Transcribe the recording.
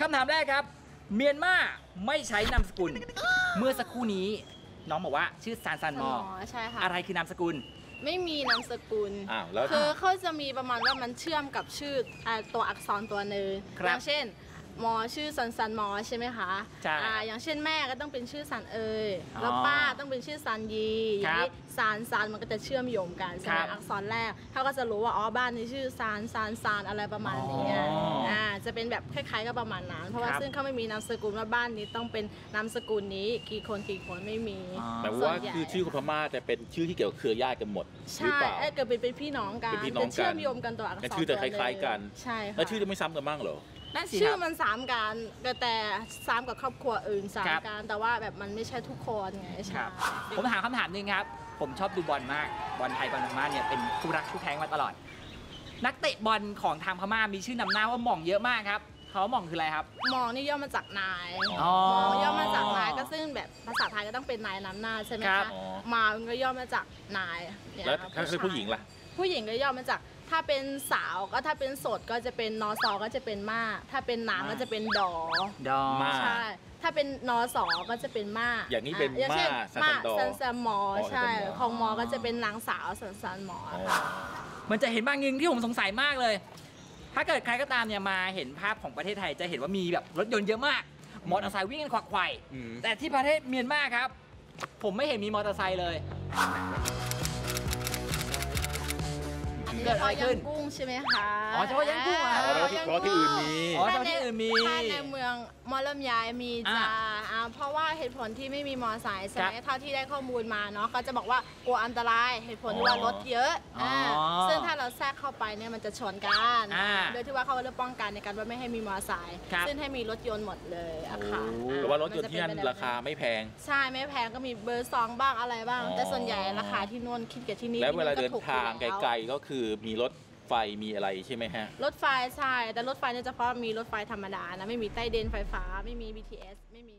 คำถามแรกครับ เมียนมาไม่ใช้นามสกุล เมื่อสักครู่นี้น้องบอกว่าชื่อซานซานมอ ใช่ค่ะ อะไรคือนามสกุล ไม่มีนามสกุล อ้าวแล้ว คือเขาจะมีประมาณว่ามันเชื่อมกับชื่ออ่าตัวอักษรตัวหนึ่งครับ อย่างเช่น มอชื่อสันสันมอใช่ไหมคะใช่อ่าอย่างเช่นแม่ก็ต้องเป็นชื่อสันเอยอ๋อแล้วป้าต้องเป็นชื่อสันยีอครัย่างบนี้ซานซานมันก็จะเชื่อมโยงกันใช่ไหคมรับอักษรแรกเขาก็จะรู้ว่าอ๋อบ้านนี้ชื่อซานซานซานอะไรประมาณนี้อ๋ออ่่าจะเป็นแบบคล้ายๆกับประมาณนั้นเพราะว่าครับ ซึ่งเขาไม่มีนามสกุลว่าบ้านนี้ต้องเป็นนามสกุลนี้กี่คนกี่คนไม่มีอ๋อหมายส่ว่าวนใหญ่ คือชื่อคนพม่าจะเป็นชื่อที่เกี่ยวกับเครือญาติกันหมดหรือใช่เปล่า เอ้ยเกิดเป็นเป็นพี่น้องกันเป็นพี่น้องกันจะเชื่อมโยงกันตัวอักษรแต่ชื่อแต่คล้ายๆกัน ใช่ค่ะแล้วชื่อจะไม่ซ้ำกันบ้างเหรอ นั่นสิคชื่อรับมันสามกันแต่แต่สามกับครอบครัวอื่นสามครับกันแต่ว่าแบบมันไม่ใช่ทุกคนไงคใช่รับ ผมถามคำถามหนึ่งครับ ผมชอบดูบอลมาก บอลไทยบอลพม่าเนี่ยเป็นคู่รักคู่แท้งมาตลอด นักเตะบอลของทางพม่ามีชื่อนำหน้าว่าหม่องเยอะมากครับเขาว่าหม่องคืออะไรครับ มองนี่ย่อมาจากนายอ๋อมองย่อมาจากนายก็ซึ่งแบบภาษาไทยก็ต้องเป็นนายนำหน้าใช่ไหมครัคะบ อ๋อ มามันก็ย่อมาจากนายเนี่ยแล้วค่ะถ้าคือผู้หญิงล่ะ ผู้หญิงก็ย่อมาจาก ถ้าเป็นสาวก็ถ้าเป็นโสดก็จะเป็นนอสอก็จะเป็นมาถ้าเป็นนางก็จะเป็นดอดอมา ใช่ถ้าเป็นนอสอก็จะเป็นมาอย่างนี้เป็นย่งช่ม่าสันมาสันดอสันสันหมออ๋อใช่สันสันหมอ ของหมอก็จะเป็นนางสาวสันสันหมออ๋อ ค่ะ มันจะเห็นบางอย่างที่ผมสงสัยมากเลย ถ้าเกิดใครก็ตามเนี่ยมาเห็นภาพของประเทศไทยจะเห็นว่ามีแบบรถยนต์เยอะมาก มอเตอร์ไซค์วิ่งกันขวักไขว่อืม แต่ที่ประเทศเมียนมาครับ ผมไม่เห็นมีมอเตอร์ไซค์เลยอันนี้ เกิดอะไรขึ้นย่างกุ้งใช่ไหมคะอ๋อเฉพาะย่างกุ้งเหรออ๋อแล้วที่เพราะที่อื่นมี อ๋อเฉพาะที่อื่นมี ถ้าในเมืองมอลำยายมีจ้าอ่าอ่าเพราะว่าเหตุผลที่ไม่มีมอไซค์ใช่ไหมครับเท่าที่ได้ข้อมูลมาเนาะเขาจะบอกว่ากลัวอันตรายเหตุผลที่ว่ารถเยอะอ๋ออ่าซึ่งถ้าเราแทรกเข้าไปเนี่ยมันจะชนกันอ่าโดยที่ว่าเขาเริ่มป้องกันในการว่าไม่ให้มีมอไซค์ครับซึ่งให้มีรถยนต์หมดเลยอะค่ะโอ้ อ่แต่ว่ารถยนต์ที่นั่นมัจะเป็ไปได้ราคาไม่แพง ใช่ไม่แพงก็มีเบอร์สองบ้างอะไรบ้าง อ๋อ แต่ส่วนใหญ่ราคาที่นู่นคิดกับที่นี่แล้วเวลาที่เดินู่นก็ถูทางอยู่ไกแวลๆ ก็คือมีรถ ไฟมีอะไรใช่ไหมฮะ รถไฟใช่ แต่รถไฟเนี่ยเฉพาะมีรถไฟธรรมดานะ ไม่มีใต้ดินไฟฟ้า ไม่มี BTS ไม่มี